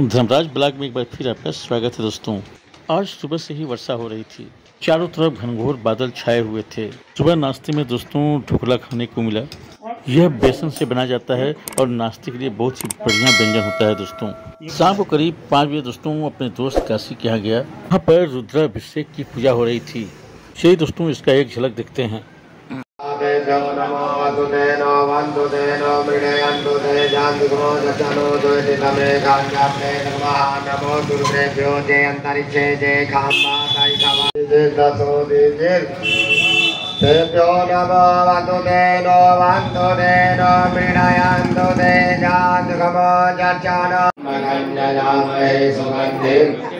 Dharmaraj blog में एक बार फिर आपका स्वागत है दोस्तों। आज सुबह से ही वर्षा हो रही थी। चारों तरफ़ घनघोर बादल छाए हुए थे। सुबह नाश्ते में दोस्तों ढोकला खाने को मिला। यह बेसन से बना जाता है और नाश्ते के लिए बहुत ही बढ़िया व्यंजन होता है दोस्तों। शाम को करीब पाँच बजे दोस्तों अपने दोस्त काशी के यहाँ गया। वहाँ पर रुद्राभिषेक की पूजा हो रही थी। चलिए दोस्तों इसका एक झलक देखते हैं। तेभ्यो नमो वसुदेनो वन्दुदेनो मृणयन्तु ते जान्तुग्नो दशनो द्वैति तमे काञ्जाप्ते नमः। नमो गुरुदेभ्यो जय अन्तरिक्षे जय खाम्बाताय दशो तेभ्यो नमो मृणयन्तु ते दशनो मगञ्जयामहे सुगन्धिम् सर्वानुकमिव वन्दनामृतोमुखीयमामृताकात्रम्बगञ्जयामहे सुगन्धिं प्रतिवेदनं माधुर्वानुकमिव वन्दनादिको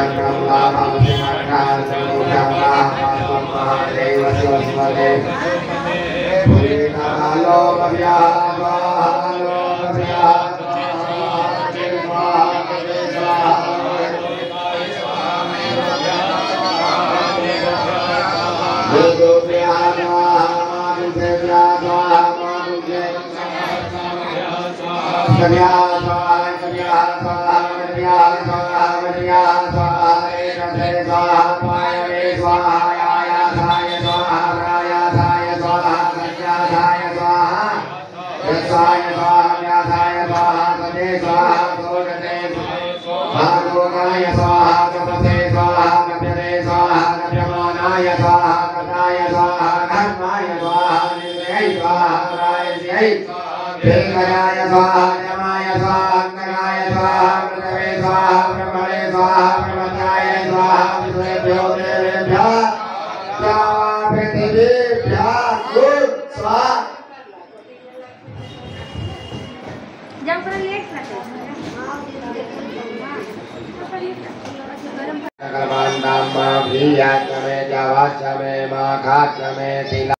साध्यं ब्रह्माहंसिमर्कान् समुद्रं महादेव स्वाहा स्वाहा कप्यते स्वाहा कप्यमानाय स्वाहा कटाय स्वाहा धर्माय स्वाहा निर्णय स्वाहा भेकराय स्वाहा स्वाहा पृथिवीभ्यः गुड स्वाद। जब करो लेट ना भीयाचमे जवाचमे माघाचमे तिला है सारा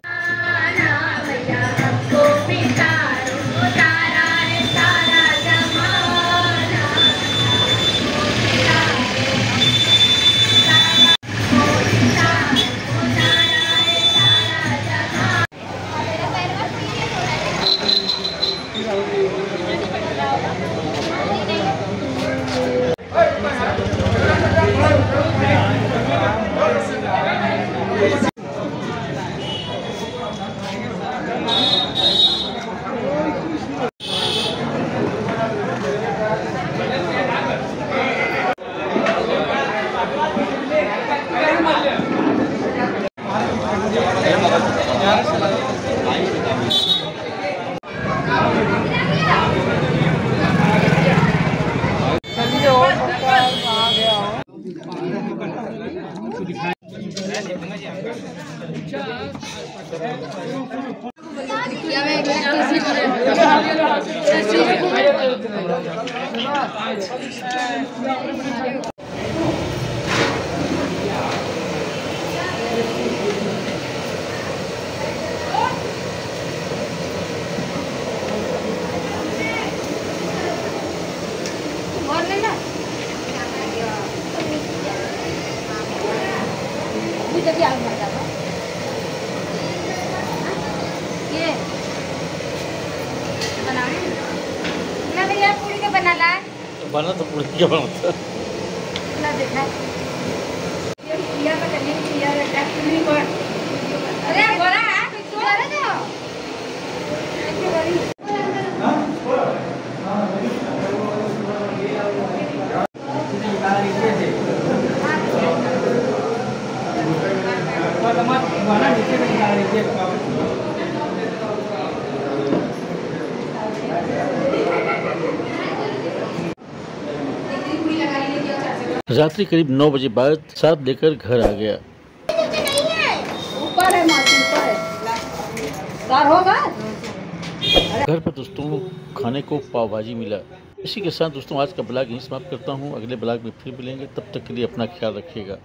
और ले ला मुझे भी आग लगा दो ये बनाने पूरी के बना तो पूरी क्या बनता ना देखा ये किया का करने की है एक्चुअली पर अरे बोला है कुछ तो अरे दो ऐसे बड़ी रात्रि करीब नौ बजे बाद साथ लेकर घर आ गया। ऊपर है ऊपर होगा? घर पर दोस्तों खाने को पाव भाजी मिला। इसी के साथ दोस्तों आज का ब्लॉग यहीं समाप्त करता हूँ। अगले ब्लॉग में फिर मिलेंगे। तब तक के लिए अपना ख्याल रखिएगा।